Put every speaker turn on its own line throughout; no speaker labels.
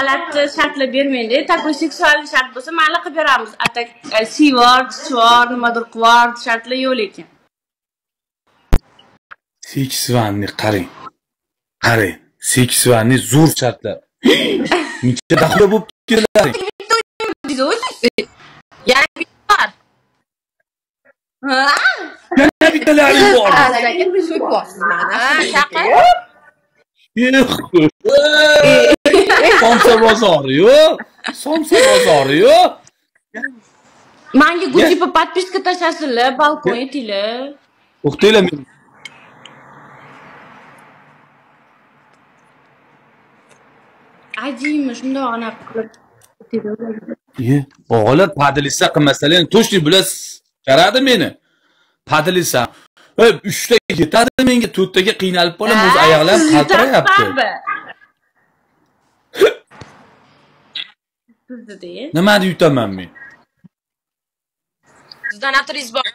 g'alati shartlar bermangda такой seksual shart bo'lsa mayli qilib beramiz. A так sivor chichvor nimadir qivor shartlar yo'q lekin
seksvanniy qarang. Qarang. Seksvanniy zo'r shartlar. Necha daxlo bo'lib
o'zi yana bitta bor. Ha?
Yana bittalaring bor.
Ha chaqir
somsa bozori-yu somsa bozori-yu
manga guchipa подписка tashlasizlar balkon etinglar
to'xtanglar men
ajiymi shundoq anaqa qilib
o'g'li padilisa qilmasalar точно bilasiz qaradi meni. Padilisa. Ey uchta yetadi menga to'rttaga qiynalib qolaman o'zi oyoqlarim qaltirayapti
sizdida
nimani yutaman men
sizdan atringiz bor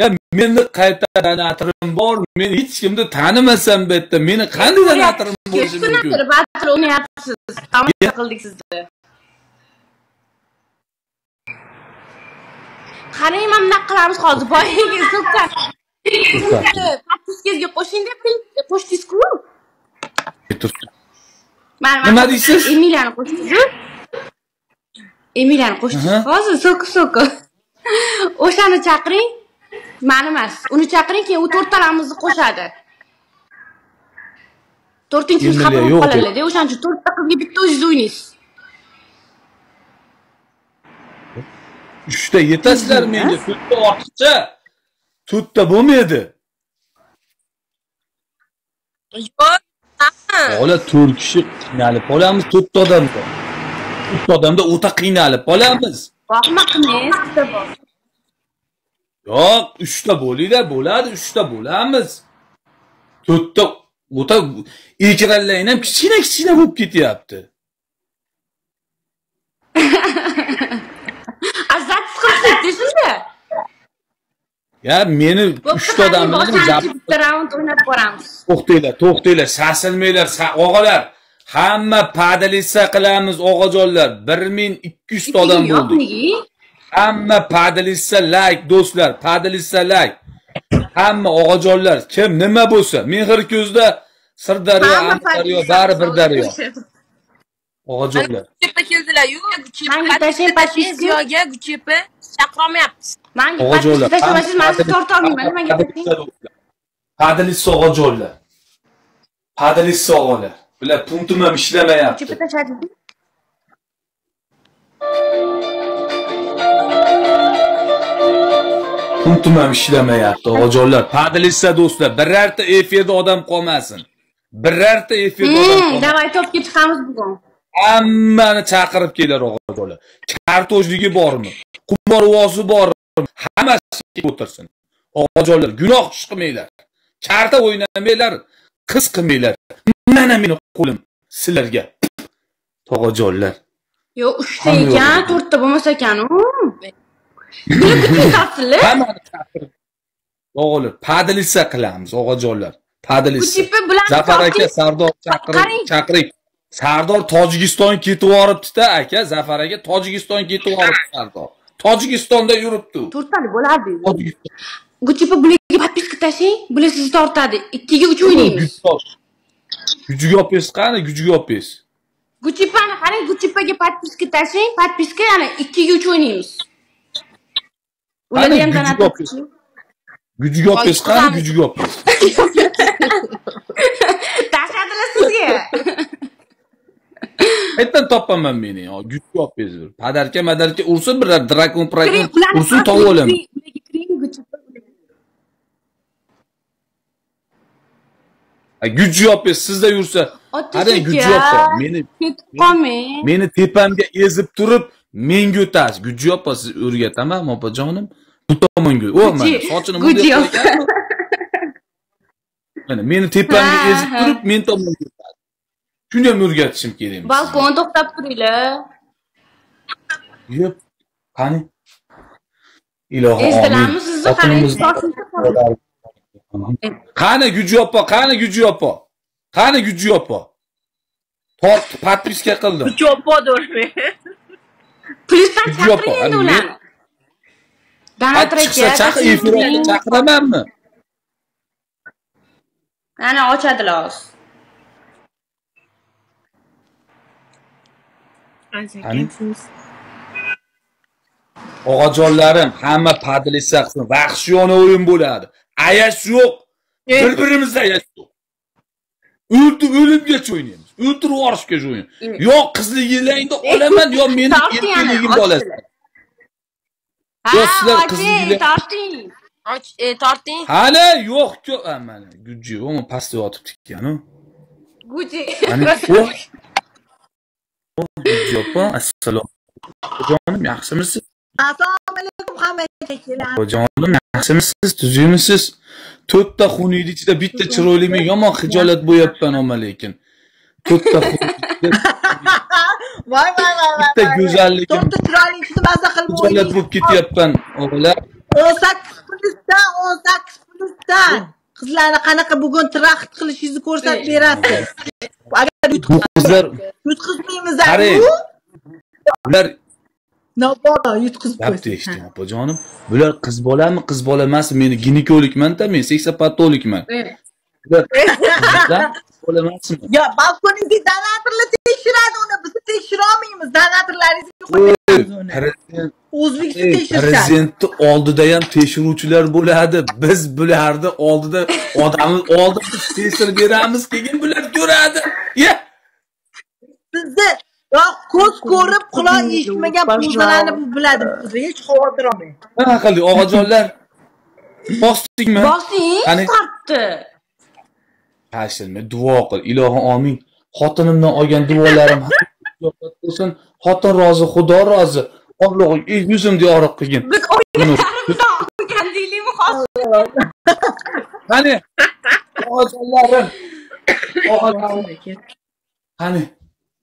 ya meni qayta donatorim bor men hech kimni tanimasam bu yerda meni qanday donatorim bo'lishi mumkin
battle o'ynayapsiz tomosha qildik sizni qarang mana bunaqa qilamiz hozir boyagi подпискangizga qo'shing deb qo'shdingiz-ku mana
Nima deysiz?
emiliyani qo'shdingiz emiliyani qo'shdingiz
Aha.
hozir so'ki so'ki o'shani chaqiring. Mani emas. Uni chaqiring keyin u to'rttalarimizni qo'shadi. To'rtinchimiz
Emiliya
xafa bo'lib
yo'q
qoladilarda o'shaning uchun to'rtta qizga bitta o'zingiz o'ynaysiz.
Uchta yetasizlar menga. to'rtta ortiqcha. To'rtta bo'lmaydi. Bola to'rt kishi qiynalib qolamiz to'rtta odamda odamda o'ta qiynalib qolamiz
bor
yo'q uchta bo'linglar bo'ladi uchta bo'lamiz. To'rtta o'ta ekranlaring ham kichkina kichkina bo'lib ketyapti. Ya meni uchta odam bilan gap
bitta raund o'ynab ko'ramiz
to'xtanglar to'xtanglar shasilmanglar sa- og'alar hamma padalisa qilamiz og'ajonlar. bir ming ikki yuzta odam bo'ldik. hamma padalisa layk do'stlar. Padalisa layk hamma og'ajonlar. Kim? Nima bo'lsa? Mehr ko'zda sirdaryo amudaryo bari bir daryo. Og'ajonlar.
Guchepa keldilar-yu,
Manga tashlay, подписка.
Ziyoga Guchepa chaqirolmayapmiz.
manga
og'ajonlar.
подписка tashlamasangiz man sizni torta olmayman. Nimaga tashlay
padalisa og'ajonlar. Padalisa og'alar bular punktim ham ishlamayapti
chipa tashladingiz
punktim ham ishlamayapti og'ajonlar padalisa do'stlar birorta efirda odam qolmasin birorta efirda odam qolmasin
давай topga chiqamiz bugun
hammani chaqirib kelar og'ajonlar kartojligi bormi qumborvozi bormi hammasi o'tirsin og'ajonlar gunoh ish qilmanglar karta o'ynamanglar qiz qilmanglar mana meni qo'lim sizlarga. Tog'ajonlar
yo'q uchta ekan to'rtta bo'lmas ekanu qilsizlar
hammani chaqirib o'g'li padilisa qilamiz og'ajonlar
bilan
zafar aka sardor chaqiring chaqiring sardor tojikiston ketib yuboribdida aka. Zafar aka tojikiston ketib yuboribdi sardor. Tojikistonda yuribdi
to'rttalik bo'lardi. Guchipa bularga подписка tashlang bular sizni tortadi. Ikkiga uch o'ynaymiz
Gücüge opes qani? Gücüge opes
guchipani qarang guchipaga подписка tashlang подписка yana ikkiga uch o'ynaymiz. Ularda
Qani
ham donator
opes gücüge opes qani?
qilamiz.
gücüge opes
tashladilar sizga
qayerdan topaman meni? Yo gücüge opes padarka madarka ursin bir drakon prakon
ularni
ursin tovib olaman
kiring, ularga kiring, guchipa
Ha, gücüge opes sizda yursa qarang gücüge opes meni
ketib qolmang
meni tepamga ezib turib menga o'tasiz guji opa siz o'rgataman opajonim bu tomonga o mana sochini bunday mana meni tepamga ezib turib men tomonga o'tadi shuni ham o'rgatishim kerak
balkon to'xtab turinglar
yo'q qani ilohim
ezdilarmi sizni qarang
qani guji opa qani guji opa qani guji opa Tort, podpiska qildim.
Cho'po'dirmi?
Plyusdan
Yo'q,
chaqiring endi ularni.
Chiqsa chaq efirga chaqiramanmi?
Ana ochadilar hozir.
Og'ajonlarim, hamma padlisa qilsin. Vahshiyona o'yin bo'ladi. Ayash yo'q. Bir-birimizda ayash yo'q. O'ldi o'limgacha o'ynaymiz. O'ldirib yuborishga o'yin. Yo qizliginglarni olaman, yo meni erkinligimni olasan. Yo'q, sizlar
oching,
qizinglar-
torting.
Torting.
Hali yo'q-ku, Ha, mana gujji, u pastda yotibdi ekan-u. O, gujji opa, assalomu Jonim, yaxshimisiz?
Assalomu alaykum hammaga
Jonim, yaxshimisiz? Tuzukmisiz? To'rtta xuniyni ichida bitta chiroylimi yomon xijolat bo'yapman omma lekin. To'rtta ichida
voy voy voy voy
bitta go'zalligim
to'rtta chiroyli ishni maza qilib
xijolat bo'lib ketyapman, o'g'illar.
o'n sakkiz plyusdan o'n sakkiz plyusdan qizlarni qanaqa bugun traxt qilishingizni ko'rsatib berasiz agar yutqizmaymiz
qarang. Ular
nobodo yutqizib
gap
qo'ysin
eshitdim opajonim. Bular qiz bolami, qiz bola emasmi? Men ginekologman-da, men seksopatolikman. Qizlar bola emasmi?
yo balkoningizga donatorlar tekshiradi uni biz tekshirolmaymiz donatorlaringizga qo'yamiz uni
Prezident
o'zbekiston
Ey,
tekshirishadi
prezidentni oldida ham tekshiruvchilar bo'ladi. Biz bularni oldida odamni oldida tesir beramiz, keyin bular ko'radi. Ya,
sizni yo ko'z ko'rib quloq eshitmagan puzalarni bu biladi Siz hech xavotir olmang
nima qildik og'ajonlar? Bosdikmi?
Bosing,
Qani?
tortdi.
Hashilma, duo qil. Ilohim omin. Xotinimdan olgan duolarim bo'lsin. Xotin rozi, Xudo rozi. Allohim ey yuzimda yoriq qilgin.
Biz olgan deylikmi hozir?
Qani? Og'ajonlarim. Og'ajonlarim. Qani?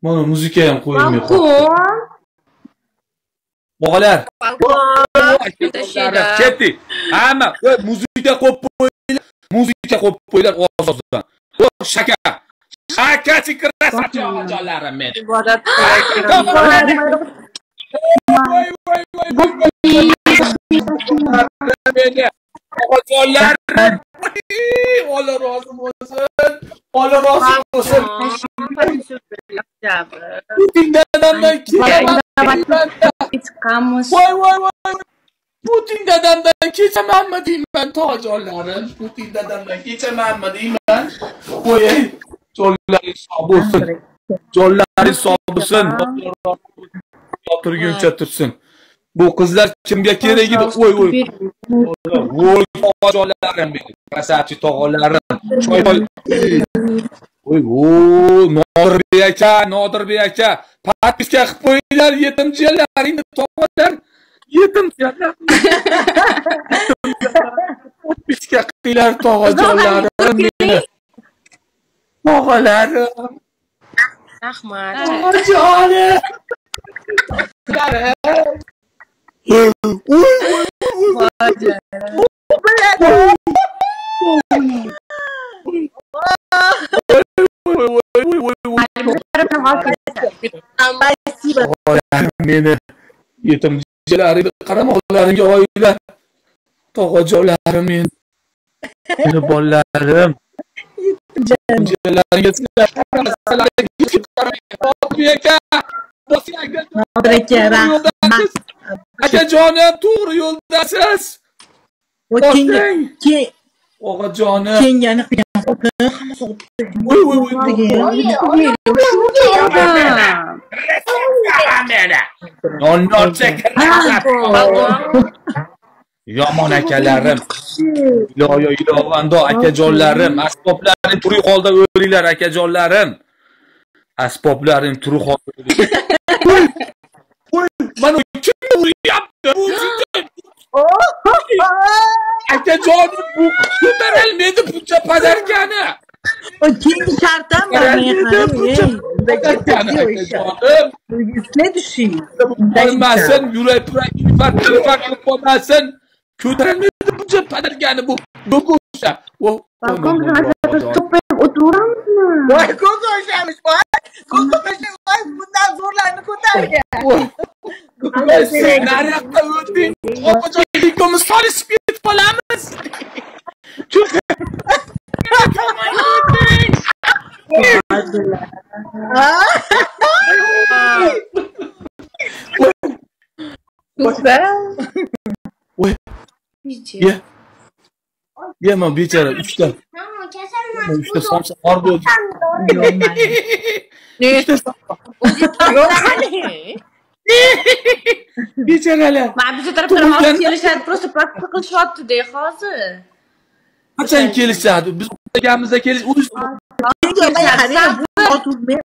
Mana muzika ham qo'yilmay qoldi.
Balkon.
Bog'alar, ketdik. Hamma voy muzika qo'yib qo'yinglar. Muzika qo'yib qo'yinglar ovozdan. Voy shaka. Shaka chiqirasan jonlarim. Meni. Ola rozi bo'lsin. Ola rozi bo'lsin. Putin dadamdan kechaman.
Chiqamiz.
Voy voy voy. Putin dadamdan kechamanmi deyman tojonlarim. Putin dadamdan kechamanmi deyman. Voy ey. Jonlaring sog' bo'lsin. Jonlaring sog' bo'lsin. O'tirguncha tursin. Bu qizlar kimga kerak edi? Voy voy. Voy tog'alarim benim. Krasavchi tog'alarim. Choy Voy voy Nodirbek aka, Nodirbek aka. Podpiska qilib qo'yinglar yetimchalaringni tog'alar. Yetimchalar. Podpiska qilinglar tog'ajonlarim meni. Tog'alarim.
Rahmat.
Tog'ajonim.
spasibo
Tog'alarim meni yetimchalaringni qaramog'laringga oila. Tog'ajolarim men. Meni bolalarim. Yetimchalaringga sizlar qaramasalaringiz aka. Bosi aka.
nodir aka rahmat
Yomon akalarim. Iloyo ilovando akajonlarim, asboblaring tirik holda o'linglar akajonlarim. Asboblaring tirik holda mana kim uryapti? Bu akajonim bu ko'tarilmaydi buncha padarkani.
o keyingi shartam bor
Ko'tarilmaydi buncha padarkani akajonim.
ne düşeyim
Olmasin, yurak yurak infarkt infarkt qilib qolmasin. Ko'tarilmaydi buncha padarkani bu. Do'ko'sha.
Balkon to'playib o'tiramizmi?
voy ko'z o'shamiş voy ko'z
Voy, sen nariyoqqa o'ting. Opajon, ikkovimiz solishib ketib qolamiz. Voy, ye. Yema bechora uchta. Uchta somsa bor bo'ldi. Uchta somsa. Bechoralar.
mana bizni tarafdan hozir kelishadi просто praktika qilishyaptida hozir.
Qachon kelishadi? Biz o'qiganimizda kelish,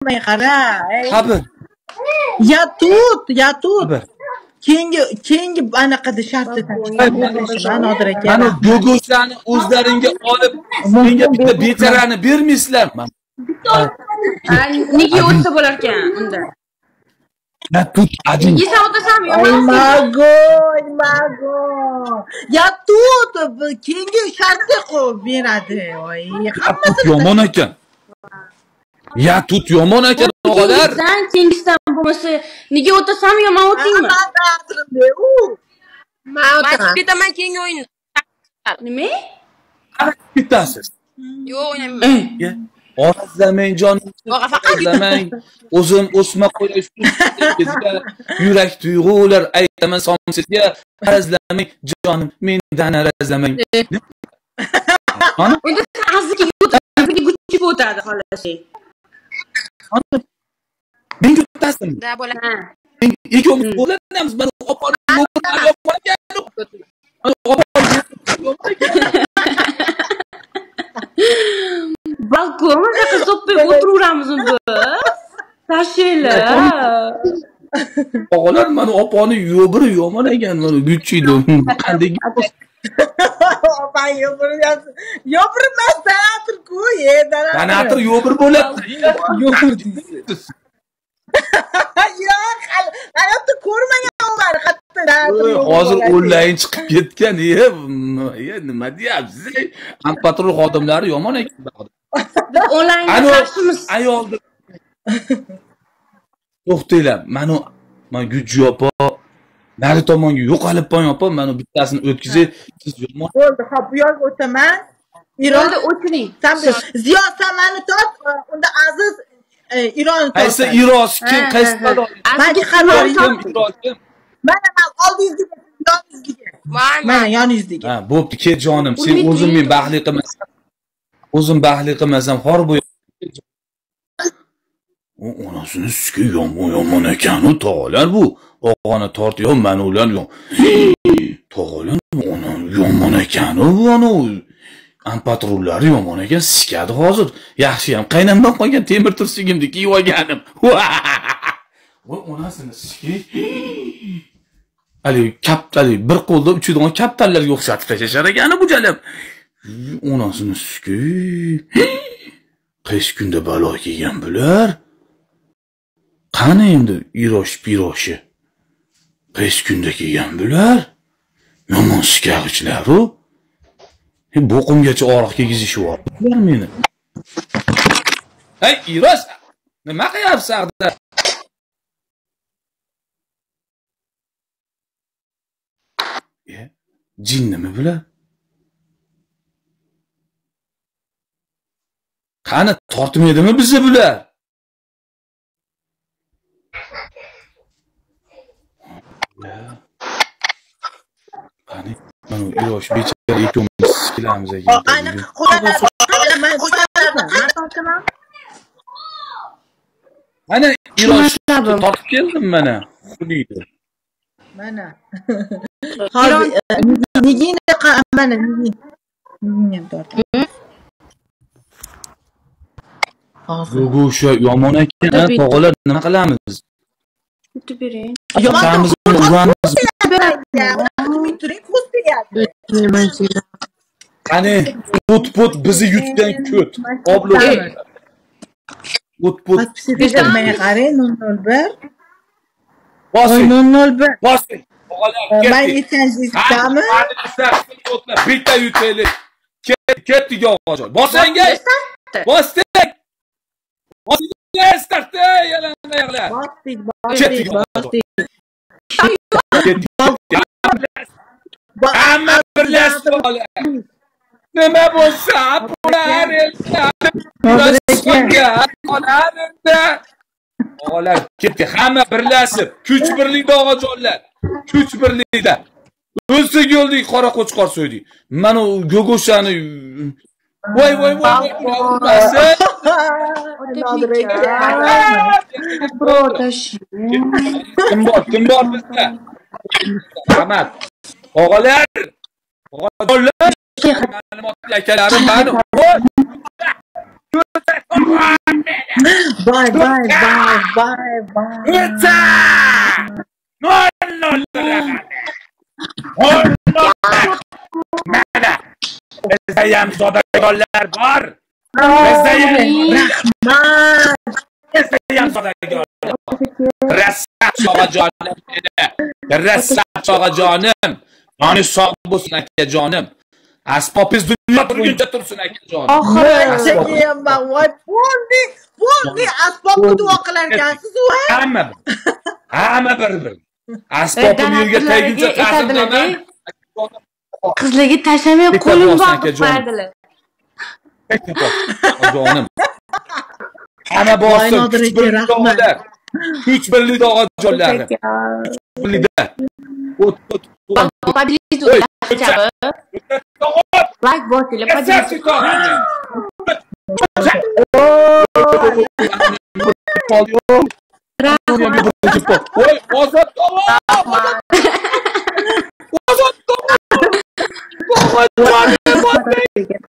men qara
qabr.
ya tut ya tut.
Qabr.
keyingi keyingi anaqada shartda nodir aka
Mana go'go'shlarni o'zlaringga olib, menga bitta bechorani bermaysizlar.
Nega o'tsa bo'lar ekan unda
Na tut adin.
yesa o'tasanmi
Ay
yomon
mago, ay mago. Ya tut, keyingi qo'yib beradi. Oy,
Tut yomon ekan. Ya tut yomon ekan og'alar.
keyingisidan keyingisidan bo'lmasa nega o'tasanmi yo man o'taymi
hamma u.
Man chiqib ketaman keyingi o'yinda.
nima
Bittasiz.
Yo'q, o'ynayman.
Ya. Orazlamang jonim.
Faqat
Orazlamang. O'zim o'sma qo'yish bizga yurak tuyg'ular aytaman somsizga arazlamang jonim mendan arazlamang. Ana
unda o'tadi guchiga o'tadi xolos
menga o'tasizmi?
Da bo'la.
ha
Men ikkovimiz o'ylanamiz. Mana opani ekan.
balkon bunaqa so'ppib o'tiraveramiz unda tashlaylar
Og'alar mana opani yo'biri yomon ekan. Mana guchiydi. Qanday
Opa, yopiryapti. Yopirmasdan turku, ye, dara.
Qanatir yo'bir bo'lyapti. Yo'bir
Yo'q, hali- hayotda ko'rmagan ular
Oy, hozir onlayn chiqib ketgan ye ye nima deyapsiz patrul xodimlari yomon ekan
onlaynga qarshimiz
ayolni to'xtanglar mana man guju opa nari tomonga yo'qolib qo'ying opa mana bittasini o'tkazay. Siz yomon
bo'ldi hop bu yoqqa o'taman. Iron
Eronda o'chiring
Sen ziyo sen mani top unda aziz e, iron
qaysi iros kim qaysi iros kim
mana man oldingizga yoningizga
Man,
mana
man.
yoningizga
ha bo'pti ket jonim sen o'zing men baxtli qilmasam o'zim baxtli qilmasam xor bo'y u onasini suki yomon yomon ekan u tog'alar bu. Og'ani tortib mana ular tog'alar ona yomon ekan u bu ana anpatrullari yomon ekan sikadi hozir. Yaxshiyam qaynamdan qolgan temir tursigimni kiyib olganim. Voy onasini siki haligi kaptali bir qo'lda uchadigan kaptallarga o'xshatib tashlashar ekan bu jalim onasini suki qaysi kunda balo kelgan bular. Qani endi irosh piroshi? Qaysi kunda kelgan bular. Yomon sikag'ichlaru e, boqimgacha og'riq kiygizishyaptilar meni. Hey irosh! Nima qilyapsan E, jinnimi bular? Qani tortmaydimi bizni bular? Qani mana irosh bechora ikkovimiz
tortaman
mana irosh tortib keldim mana? Xudiydi
mana e, nigina mana nigina hozir
go'sha yomon ekan tog'alar nima qilamiz
Yutib bering
yomon
uramiz qani put put bizni yutgan ko't oblo put put
Menga Basın. Oynanlar
be.
Basın.
Ben yetensiz
kamı.
Arkadaşlar
bitti
yüteli. Ketti yavaşlar. Basın gel. Basın. Basın gel startte yalan
ayaklar.
Basın.
Basın. Basın.
Hamma birlashib oladi. Nima bo'lsa, bo'lar edi. Qolar edi. Og'alar ketdi. Hamma birlashib. Kuch birlikda og'ajonlar kuch birlikda. O'lsak o'ldik qora qo'chqor so'ydik. Mana u go'go'shani voy voy voy kim bor kim bor bizda rahmat og'alar og'ajonlar ma'lumotli akalarim mani
voy voy voy voy voy
o'ta nol nol nol nol mana bizdayam zodagonlar bor bizdayam
rahmat
bizdayam zodagonlar bor rassam sog'ajonim dedi rassam sog'ajonim joni sog' bo'lsin akajonim asbobingiz dunyo turguncha tursin akajonim
oxiri
chekiyapman voy bo'ldik bo'ldik asbobni duo qilar ekansiz u
hamma bir hamma bir bir. Asbobim yerga teguncha ta'zimlaman
qizlarga tashlamay qo'lim
akajonim.
qo'yadilar
jonim hamma kuch birlikda
rahmat.
og'alar kuch birlikda og'ajonlarim birlikda o't o't
Подвезут хотя бы. Лайк босили, подвезут.
Voy, ozod tomon! Ozod tomon!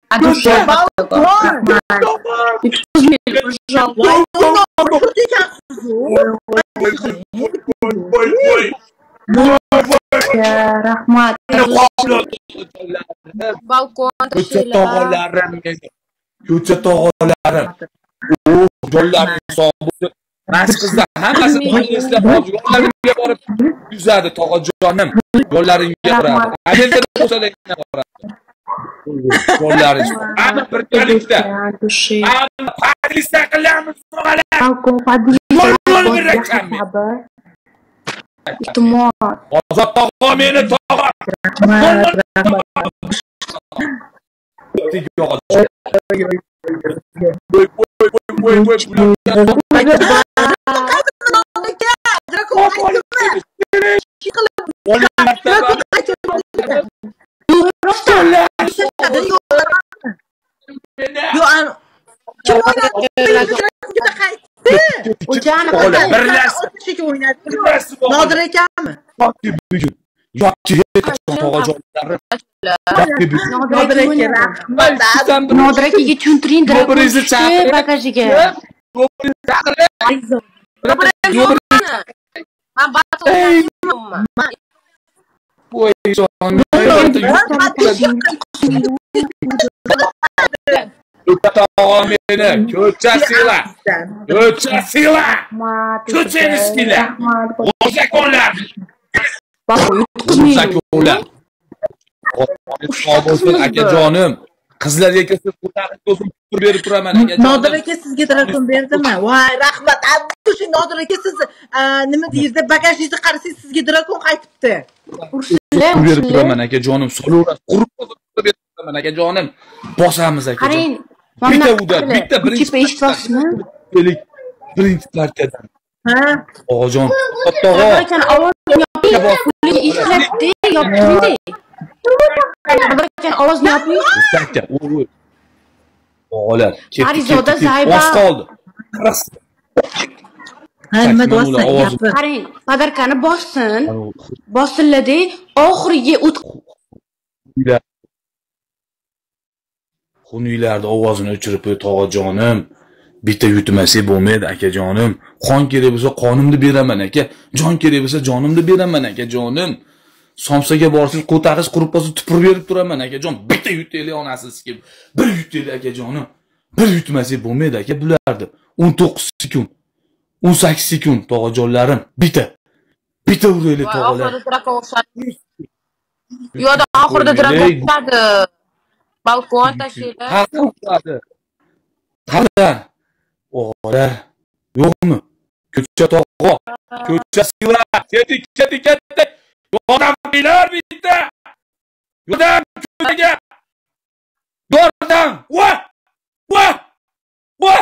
А душа
balkon
пожалуйста.
voy nodir ekansiz
Rahmat.
Balkon
Ko'cha
tashinglar.
tog'alarim meni. Ko'cha tog'alarim. O, yo'llaring sog' bo'lsin. Mas qizlar hammasi eslab hozir yo'llarimga borib yuzadi tog'ajonim. Yo'llaringga boradi. Amerikada bo'lsa-da boradi. Yo'llaring hamma birgalikda. Hamma parlisa qilamiz.
Iltimos.
Ozod tog'o meni tog'o. Voy,
o'ynadi o'ynadi
birlashib
nodir akami
yoki bugun yoki qachon tog'ajonlarim yoki bugun
nodir aka rahmat
Nodir akaga tushuntiring
Nobiringizni
tushdi
chaqiring.
bagajiga.
Tog'o meni ko'cha sila ko'cha sila ko'chani sila g'o'zakonlar g'o'zakonlar sog' bo'lsin akajonim qizlarga kelsa ko'tarib ko'zim pul berib turaman
nodir
akajonim
aka sizga telefon berdimi voy rahmat shu nodir aka siz nima deydi bagajingizni qarasangiz sizga drakon qaytibdi
pul berib turaman akajonim solaverasiz akajonim bosamiz akajon
qarang
bitta uda bitta birinchi
eshityapsizmi
birinchi partiyadan
ha
Nodir ovozini yoping pulini eshityapti yoptiringda Yoping
aka o'g'lar
Arizoda Zayba.
oz qoldi
qarang podarkani bossin. Bosiladi oxiriga o't
uylar xunuylarni ovozini o'chirib qo'y tog'ajonim bitta yutmasak bo'lmaydi akajonim qon kerak bo'lsa qonimni beraman aka. Jon kerak bo'lsa jonimni beraman akajonim somsaga borsangiz qo'tag'iz qurib qolsa tupurib berib turaman akajon. Bitta yutaylik onasi kelib bir yutaylik akajonim. Bir yutmasak bo'lmaydi aka bularni o'n to'qqiz sekund o'n sakkiz sekund tog'ajonlarim. Bitta bitta uraylik tog'alar.
o'xshadi. Yo'da oxirida. Balkon?
Qanaqa? O'g'lar, yo'qmi? Ko'cha tog'o ko'cha siva ketdik ketdik ketdik yordam beringlar bitta yordam ko'chaga yordam va va va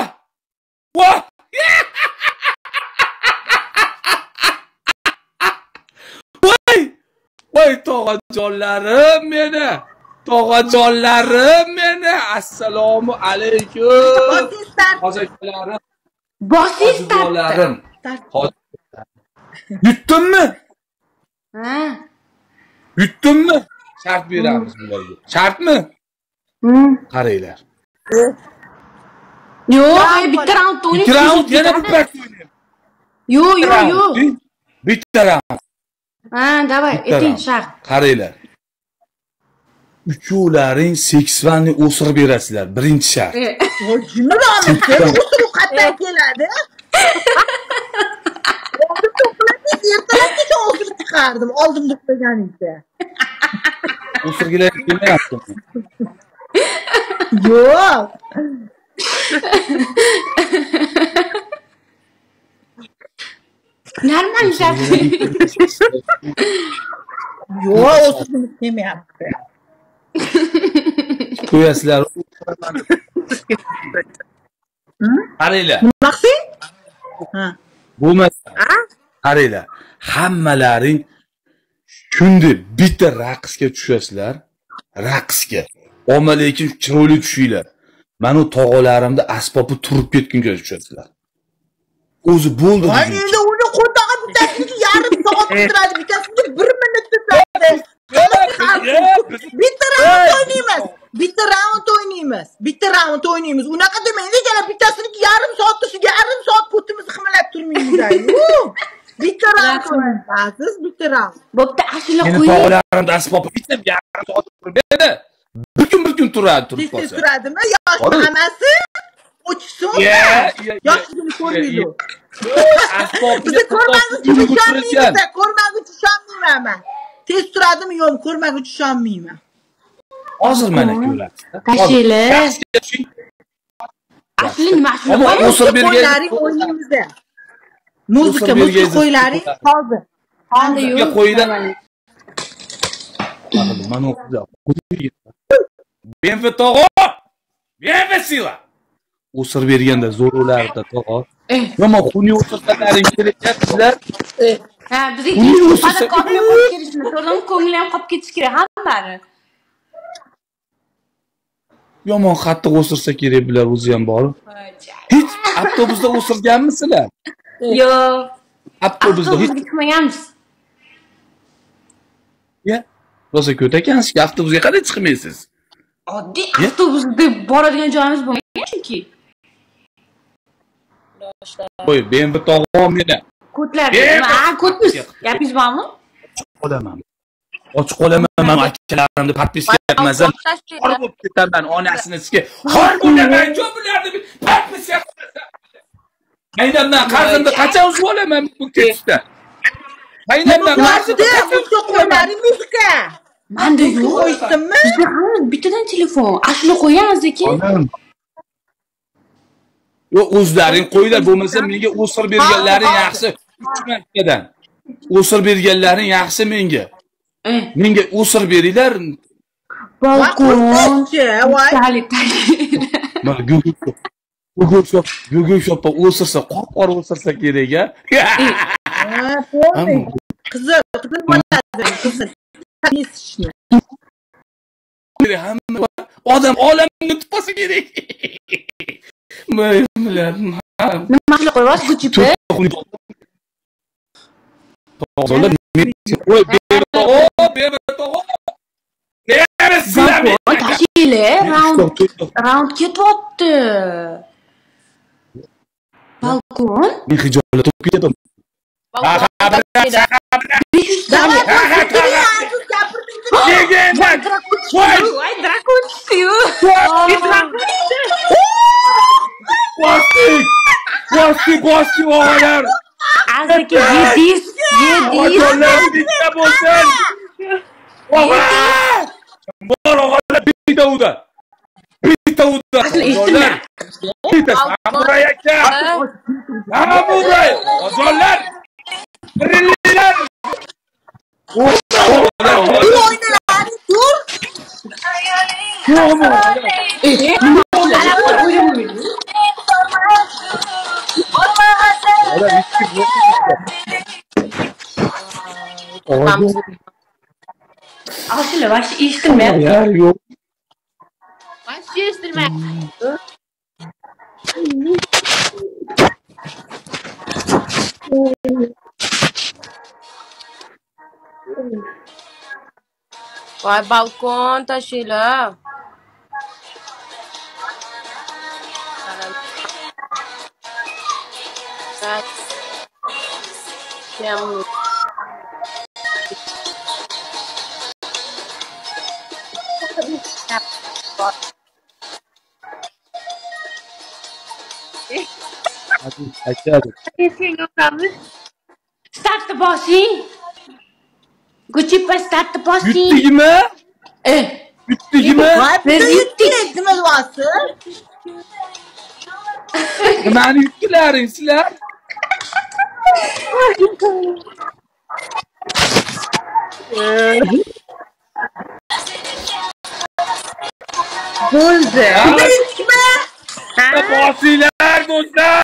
va voy voy tog'ajonlarim meni tog'ajonlarim meni assalomu alaykum
Bosing start.
hozirgilarim
Bosingiz tartdi.
hozirgilarim
Start.
yutdimmi
Ha.
yutdimmi shart beramiz bularga shartmi qaranglar.
Yo'q, bitta raundda o'ynaysiz.
bitta raund yana bir part o'ynaymiz
Yo'q, yo'q, yo'q.
Bitta. Raund
Ha, давай,
raund.
shart.
qaranglar. Uchovlaring seksvanni o'sirib berasizlar birinchi shart
E,
jimroqmi? O'tirib qatdan keladi. Ertalabgacha o'zini chiqardim. Oldin to'plaganingda.
o'sirgilar kelmayapti
Yo'q.
Normal.
Yo'q, o'zini kelmayapti.
qo'yasizlar qaranglar
Maqsing? Ha.
bo'lmasa qaranglar hammalaring shunday bitta raqsga tushasizlar raqsga omma lekin chiroyli tushinglar manu tog'alarimni asbobi turib ketguncha tushasizlar o'zi bo'ldi
endi uni qo'ndog'i bittasini yarim soat turadi, bittasini bir minut. Bitta raund o'ynaymiz. Bitta raund o'ynaymiz. Bitta raund o'ynaymiz. Unaqa demangda yana bittasini yarim soat tursa yarim soat ko'timizni qimirlab turmaymiz. Bitta raund o'ynaymiz. Aziz, bitta raund.
Bo'pti, ashula
meni
qo'ying.
tog'alarimni asbobi bitta yarim soat turib edi bir kun bir kun turadi turib qolsa
turadimi? Yosh
Bor.
hammasi o'chsin.
Ye, ye,
Yoshligini ko'rmaydi.
asbobni
Bizni ko'rmaguncha ishonmaymiz. Ko'rmaguncha ishonmayman. Tez turadimi yo'qmi? Ko'rmaguncha ishonmayman.
hozir mana ko'rasiz
Tashinglar. Ashula nima ashula
Ammo
qo'ying?
o'sir bergan
o'ynaymiz. Muzika, muzika qo'ylaring hozir.
Sizga
yo'q.
o'qiyapti. Bienve tog'o bienve sila. O'sir berganda zo'r o'lardi tog'o
Eh,
yomon xunni o'sirsanlaring kerak sizlar
ha, bizga kelishni ko'rdimi? Ko'ngli ham qolib ketishi kerak hammani.
yomon qattiq o'sirsa kerak bular o'zi ham bor hech avtobusda o'sirganmisizlar
Yo'q.
avtobusda
Avtobusga chiqmaganmiz.
Ya, rosa ko't ekansizki avtobusga qanday chiqmaysiz
Oddiy avtobusda boradigan joyimiz bo'lmagan chunki.
voy benvi tog'o meni
Ko'tlar. Ha, ko'tmiz. Gapingiz bormi?
qolaman och qolaman man akalarimni подписка qilmasam xor bo'lib ketaman onasinisiga xor bo'laman shu bularni подписка qaynamdan qarzimni qachon uzib olaman bu ketishda qaynamdan qarzimni
Muzika.
Manda yo'q.
Qo'ysizmi?
Bizda hamma bittadan telefon. Ashula qo'yamiz lekin.
O'zlaring qo'yinglar, bo'lmasa menga o'sir berganlaring yaxshi. 3 martadan. O'sir berganlaring yaxshi menga.
Eh,
Menga o'sir beringlar.
balkon.
Qo'ychi, voy.
Tali tashinglar.
Mana Google Shop. Google Shop, Google Shopda o'sirsa, o'sirsa kerak a.
Qizil, qizil bo'ladi. Qizil. Kesishni.
Hamma odam olamni tutpasa kerak.
Nima qilib qo'yasiz Gucci
Tog'lar men qo'y berto,
Balkon?
Bir hicalatıp abre
Goste, goste, abre
Asa que abre diz! Olha, olha, pita uda! Pita uda! Olha! Sen buraya gel. Sen buraya.
Azarlar. Briller. Dur.
¿Cómo? Asıl baş iyileştirme.
Ya yok.
Baş iyileştirme. Estirme. Voy balkon tashila. Yum.
Hadi aşağıda. Hadi yok.
Start the bossy. Gucci pa start the bossy.
Bitti mi?
Eh.
Bitti mi?
Ben yükledim elvası.
Yani yüklerim sizler.
Buldu.
Bitti
mi?
Basiler dostlar.